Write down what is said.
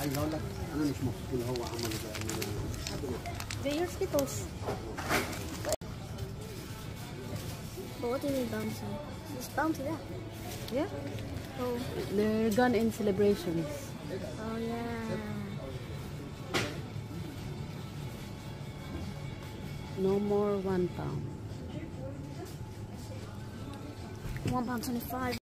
عايز اقول لك انا مش مبسوط اللي هو عمله ده your Skittles. But what do you mean bouncy? It's bouncy there. Yeah. Oh, They're gone in celebrations. oh yeah. No more one pound. One pound twenty-five.